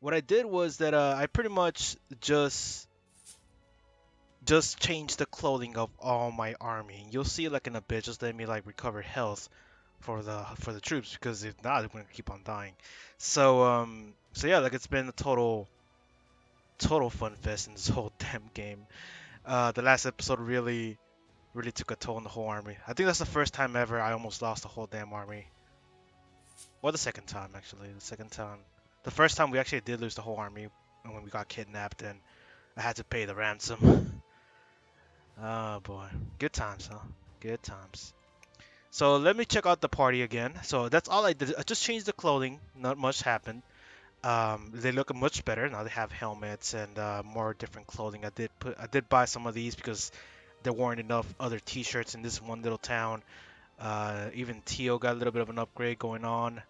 what I did was that uh, I pretty much just just changed the clothing of all my army. You'll see like in a bit, just let me like recover health for the for the troops because if not, they're gonna keep on dying. So um, so yeah, like it's been a total total fun fest in this whole damn game. Uh, the last episode really really took a toll on the whole army. I think that's the first time ever I almost lost the whole damn army. Or the second time actually, the second time. The first time we actually did lose the whole army when we got kidnapped and I had to pay the ransom. oh boy, good times, huh? Good times. So let me check out the party again. So that's all I did. I just changed the clothing. Not much happened. Um, they look much better now. They have helmets and uh, more different clothing. I did put. I did buy some of these because there weren't enough other T-shirts in this one little town. Uh, even Tio got a little bit of an upgrade going on.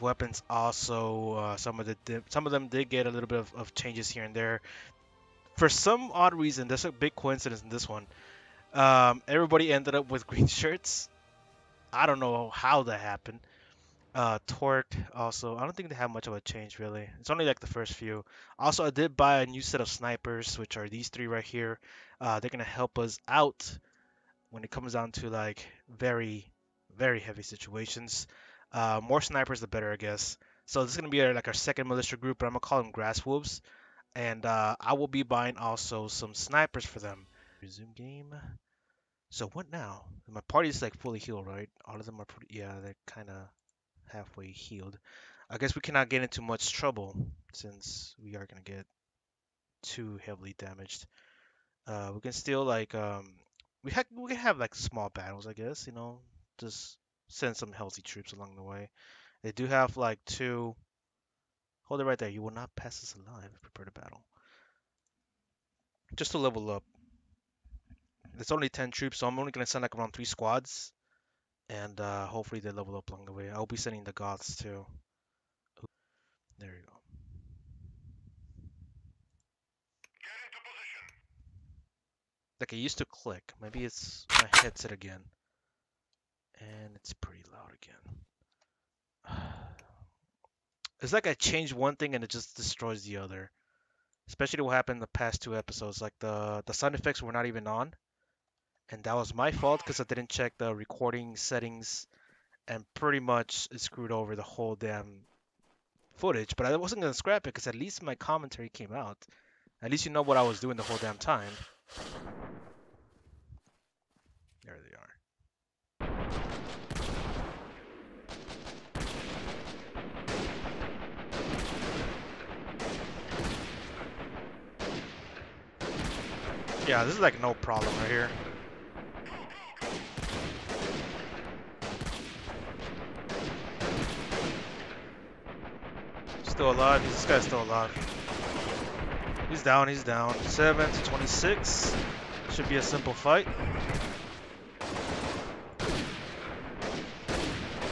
Weapons also. Uh, some of the some of them did get a little bit of, of changes here and there. For some odd reason, there's a big coincidence in this one. Um, everybody ended up with green shirts I don't know how that happened. Uh, Torque also, I don't think they have much of a change really. It's only like the first few. Also, I did buy a new set of snipers, which are these three right here. Uh, they're gonna help us out when it comes down to like very, very heavy situations. Uh, more snipers, the better, I guess. So this is gonna be our, like our second militia group, but I'm gonna call them grass wolves. And uh, I will be buying also some snipers for them. Resume game. So what now? My party is like fully healed, right? All of them are pretty, yeah, they're kind of halfway healed. I guess we cannot get into much trouble since we are gonna get too heavily damaged. Uh, we can still like um, we have we can have like small battles, I guess. You know, just send some healthy troops along the way. They do have like two. Hold it right there. You will not pass us alive. Prepare to battle. Just to level up. There's only 10 troops, so I'm only going to send like around 3 squads. And uh, hopefully they level up along the way. I'll be sending the goths too. There you go. Like it used to click. Maybe it's my headset again. And it's pretty loud again. It's like I changed one thing and it just destroys the other. Especially what happened in the past two episodes. Like the, the sound effects were not even on and that was my fault because I didn't check the recording settings and pretty much it screwed over the whole damn footage. But I wasn't gonna scrap it because at least my commentary came out. At least you know what I was doing the whole damn time. There they are. Yeah, this is like no problem right here. still alive. This guy's still alive. He's down, he's down. 7 to 26. Should be a simple fight.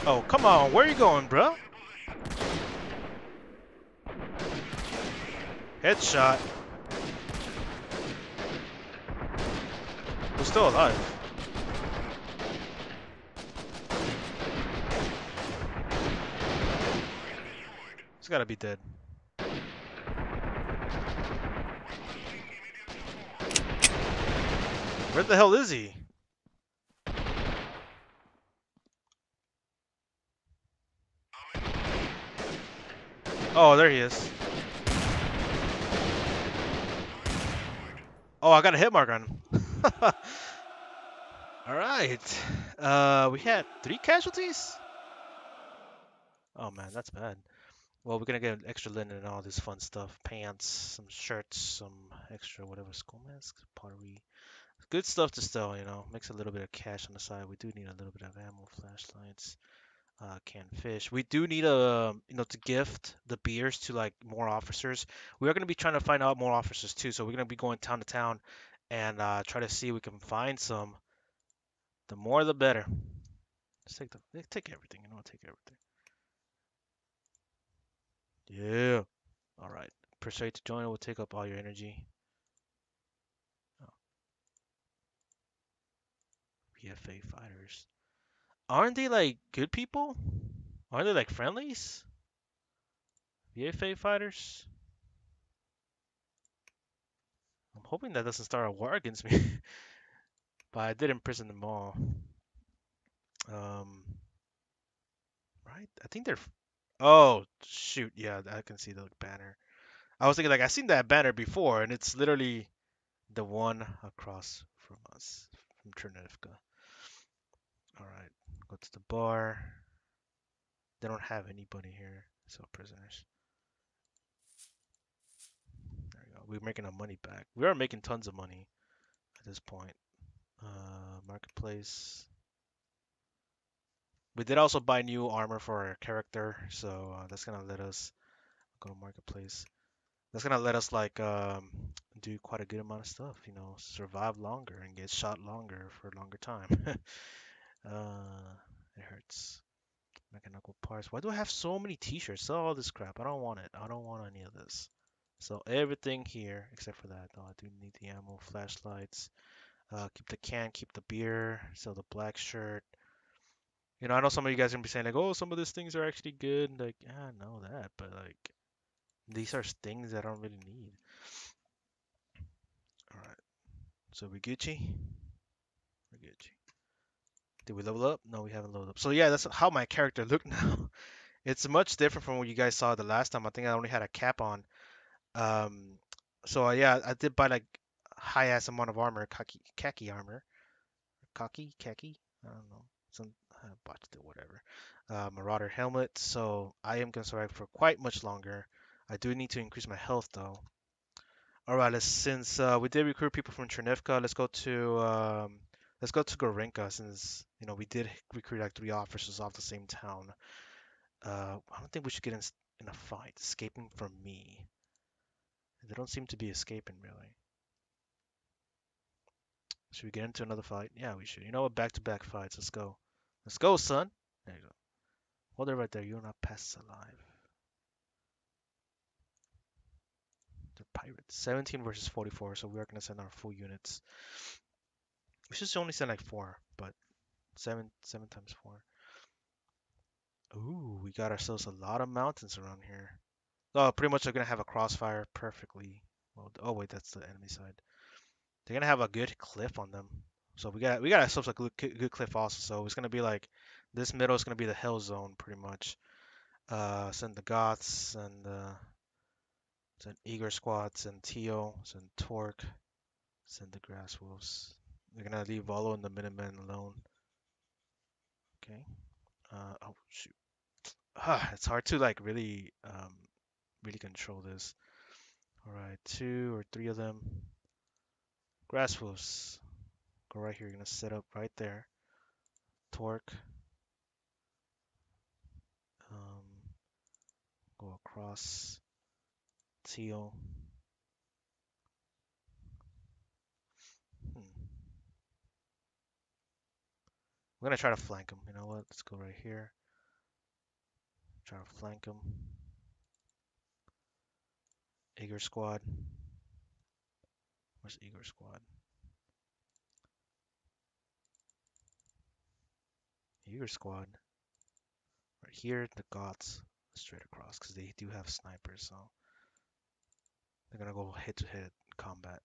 Oh, come on. Where are you going, bro? Headshot. Still alive. He's gotta be dead. Where the hell is he? Oh, there he is. Oh, I got a hit mark on him. Alright. Uh, we had three casualties? Oh man, that's bad. Well, we're gonna get extra linen and all this fun stuff. Pants, some shirts, some extra whatever, school masks, pottery. Good stuff to sell, you know. Makes a little bit of cash on the side. We do need a little bit of ammo, flashlights, uh, canned fish. We do need a, you know, to gift the beers to like more officers. We are gonna be trying to find out more officers too. So we're gonna be going town to town and uh, try to see if we can find some. The more, the better. Let's take the, take everything, you know, take everything. Yeah. All right. Persuade to join will take up all your energy. Oh. PFA fighters. Aren't they like good people? Aren't they like friendlies? VA Fate fighters? I'm hoping that doesn't start a war against me. but I did imprison them all. Um, right? I think they're. Oh shoot! Yeah, I can see the banner. I was thinking like I seen that banner before, and it's literally the one across from us from Chernivka. All right, go to the bar. They don't have anybody here, so prisoners. There we go. We're making our money back. We are making tons of money at this point. Uh, marketplace. We did also buy new armor for our character, so uh, that's gonna let us go to marketplace. That's gonna let us like um, do quite a good amount of stuff, you know, survive longer and get shot longer for a longer time. uh, it hurts. Mechanical parts. Why do I have so many t-shirts? Sell all this crap. I don't want it. I don't want any of this. So everything here except for that. Oh, I do need the ammo, flashlights. Uh, keep the can, keep the beer. Sell the black shirt. You know, I know some of you guys are gonna be saying like, "Oh, some of these things are actually good." Like, yeah, I know that, but like, these are things that I don't really need. All right, so we Gucci. We're Gucci. Did we level up? No, we haven't leveled up. So yeah, that's how my character looked now. It's much different from what you guys saw the last time. I think I only had a cap on. Um, so uh, yeah, I did buy like high ass amount of armor, khaki, khaki armor, khaki, khaki. I don't know. Some I botched it, whatever. Uh, Marauder helmet. So I am gonna survive for quite much longer. I do need to increase my health though. All right, let's, since uh, we did recruit people from Chernivka, let's go to um, let's go to Gorinka since you know we did recruit like three officers off the same town. Uh, I don't think we should get in, in a fight. Escaping from me. They don't seem to be escaping really. Should we get into another fight? Yeah, we should. You know what? Back-to-back fights. Let's go. Let's go, son. There you go. Hold it right there. You're not passed alive. They're pirates. 17 versus 44, so we are going to send our full units. We should only send like four, but seven seven times four. Ooh, we got ourselves a lot of mountains around here. Oh, pretty much they're gonna have a crossfire perfectly. Well, oh wait, that's the enemy side. They're gonna have a good cliff on them. So we got we got ourselves a good, good cliff also. So it's gonna be like this middle is gonna be the hell zone pretty much. Uh, send the Goths and uh, send Eager squads and Teo, send Torque, send the Grass Wolves. They're gonna leave Volo and the Minutemen alone. Okay. Uh, oh shoot. Ah, it's hard to like really um, really control this. All right, two or three of them. Grass wolves. Go right here. You're gonna set up right there. Torque. Um, go across. Teal. Hmm. I'm gonna try to flank him. You know what? Let's go right here. Try to flank him. Eager squad. Where's Eager squad? Eager squad. Right here, the Goths straight across because they do have snipers, so they're gonna go head to head combat.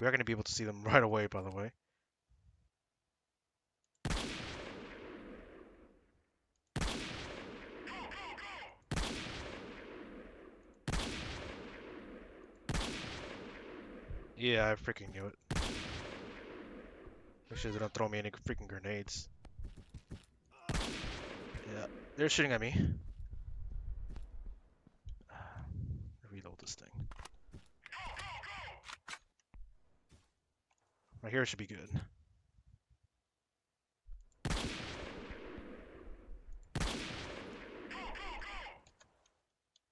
We are gonna be able to see them right away, by the way. Yeah, I freaking knew it. Make sure they don't throw me any freaking grenades. Yeah, they're shooting at me. Reload this thing. Right here should be good.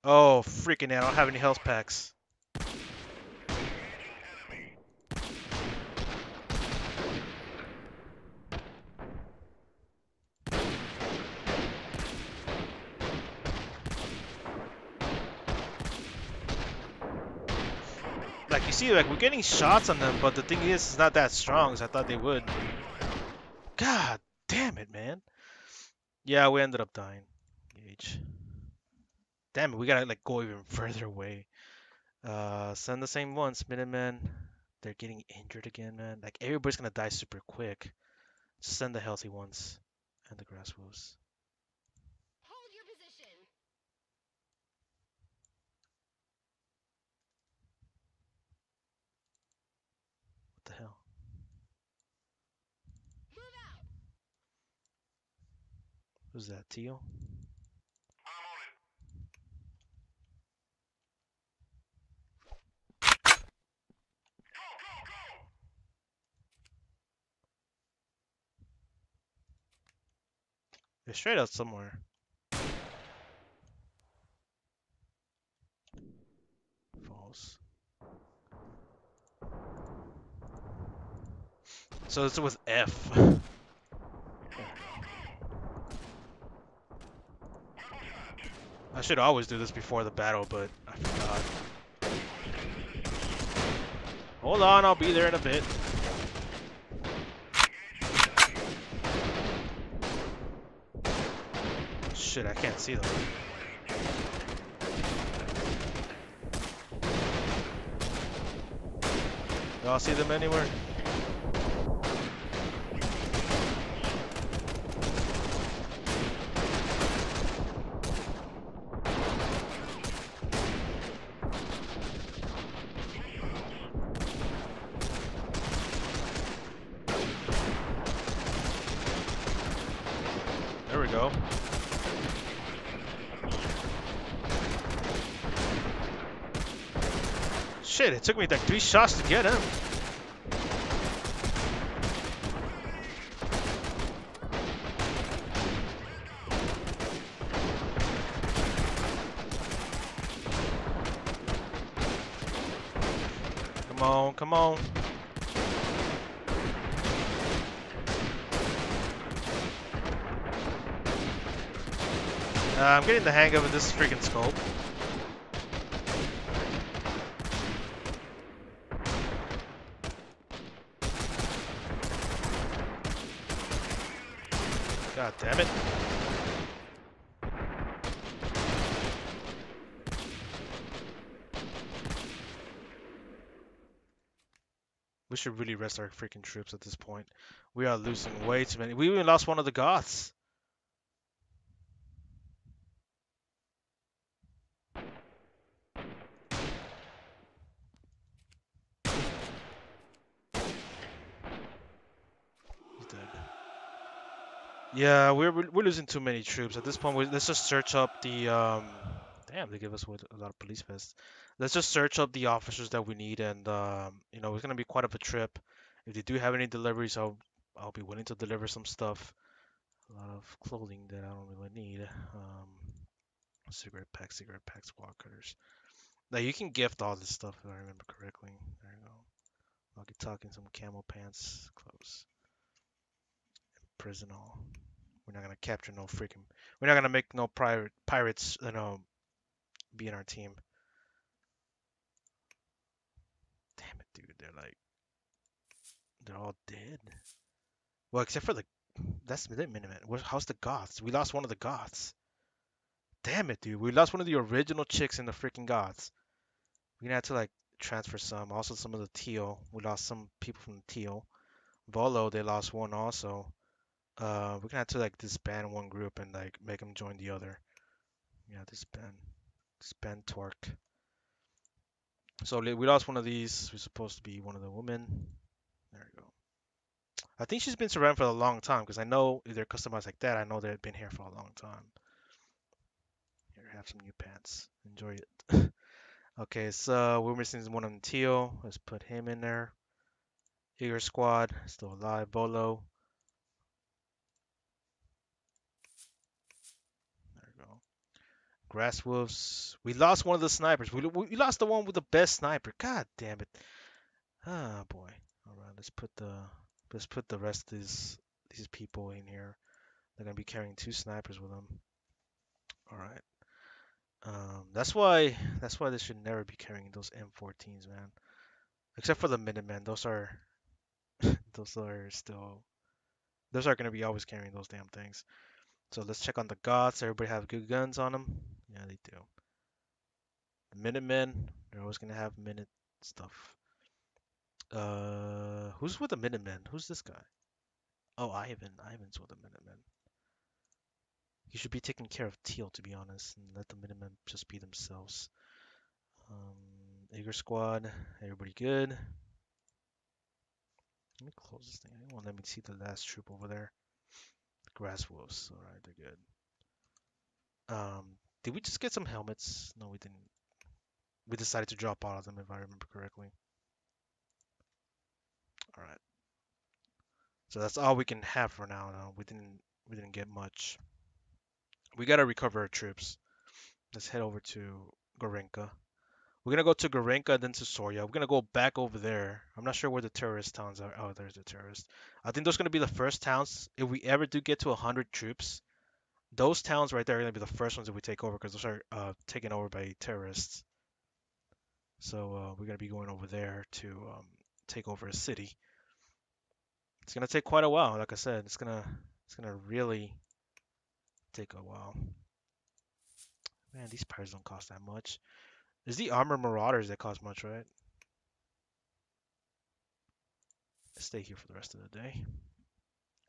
Oh, freaking I don't have any health packs. Like, you see, like, we're getting shots on them, but the thing is, it's not that strong as I thought they would. God damn it, man. Yeah. Yeah, we ended up dying. Gage. Damn it, we gotta like go even further away. Uh, send the same ones, Minutemen. They're getting injured again, man. Like everybody's gonna die super quick. Just send the healthy ones and the grass wolves. Hold your position. What the hell? Move out. Who's that? Teal? They're straight out somewhere. False. So it's with F. I should always do this before the battle, but I forgot. Hold on, I'll be there in a bit. Shit, I can't see them. Y'all see them anywhere? There we go. Shit, it took me like three shots to get him. Come on, come on. Uh, I'm getting the hang of this freaking scope. God damn it. We should really rest our freaking troops at this point. We are losing way too many. We even lost one of the Goths. Yeah, we're we're losing too many troops at this point. We, let's just search up the um. Damn, they give us a lot of police vests. Let's just search up the officers that we need, and um, you know, it's gonna be quite of a trip. If they do have any deliveries, I'll I'll be willing to deliver some stuff. A lot of clothing that I don't really need. Um, cigarette packs, cigarette packs, wall cutters. Now you can gift all this stuff if I remember correctly. There you go. Walkie talking, some camel pants, clothes, prison all. We're not gonna capture no freaking. We're not gonna make no pirate pirates, you know, be in our team. Damn it, dude. They're like, they're all dead. Well, except for the, that's the. What- How's the Goths? We lost one of the Goths. Damn it, dude. We lost one of the original chicks in the freaking Goths. We're gonna have to like transfer some. Also, some of the Teal. We lost some people from the Teal. Volo, they lost one also. Uh, we're gonna have to like disband one group and like make them join the other. Yeah, disband, disband Torque. So we lost one of these. We're supposed to be one of the women. There we go. I think she's been surrounded for a long time because I know if they're customized like that, I know they've been here for a long time. Here, have some new pants. Enjoy it. okay, so we're missing one on Teal. Let's put him in there. Eager Squad, still alive. Bolo. There we go. Grass Wolves. We lost one of the snipers. We, we lost the one with the best sniper. God damn it. Ah boy. All right, let's put the let's put the rest of these these people in here. They're gonna be carrying two snipers with them. All right. Um, that's why that's why they should never be carrying those M14s, man. Except for the Minutemen. Those are those are still those are gonna be always carrying those damn things. So let's check on the Goths. Everybody have good guns on them? Yeah, they do. The Minutemen, they're always gonna have minute stuff. Uh, who's with the Minutemen? Who's this guy? Oh, Ivan. Ivan's with the Minutemen. He should be taking care of Teal, to be honest, and let the Minutemen just be themselves. Um, Eager Squad, everybody good? Let me close this thing. Want let me see the last troop over there. Grass Wolves. Alright, they're good. Um, did we just get some helmets? No, we didn't. We decided to drop all of them, if I remember correctly. Alright. So that's all we can have for now. No, we didn't. We didn't get much. We gotta recover our troops. Let's head over to Gorenka. We're gonna go to Gorenka, then to Soria. We're gonna go back over there. I'm not sure where the terrorist towns are. Oh, there's the terrorist. I think those are gonna be the first towns. If we ever do get to 100 troops, those towns right there are gonna be the first ones that we take over because those are uh, taken over by terrorists. So uh, we're gonna be going over there to um, take over a city. It's gonna take quite a while. Like I said, it's gonna it's gonna really take a while. Man, these pairs don't cost that much. It's the armor marauders that cost much, right? Stay here for the rest of the day.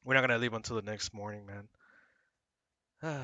We're not gonna leave until the next morning, man. 哎